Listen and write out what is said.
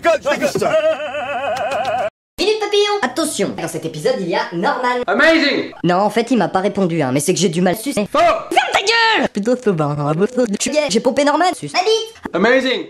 déconne, je déconne. Minute papillon Attention, dans cet épisode, il y a Norman. Amazing Non, en fait, il m'a pas répondu, hein, mais c'est que j'ai du mal sucer. Faux Ferme ta gueule Plutôt souvent, hein, j'ai pompé Norman. Suce. Amazing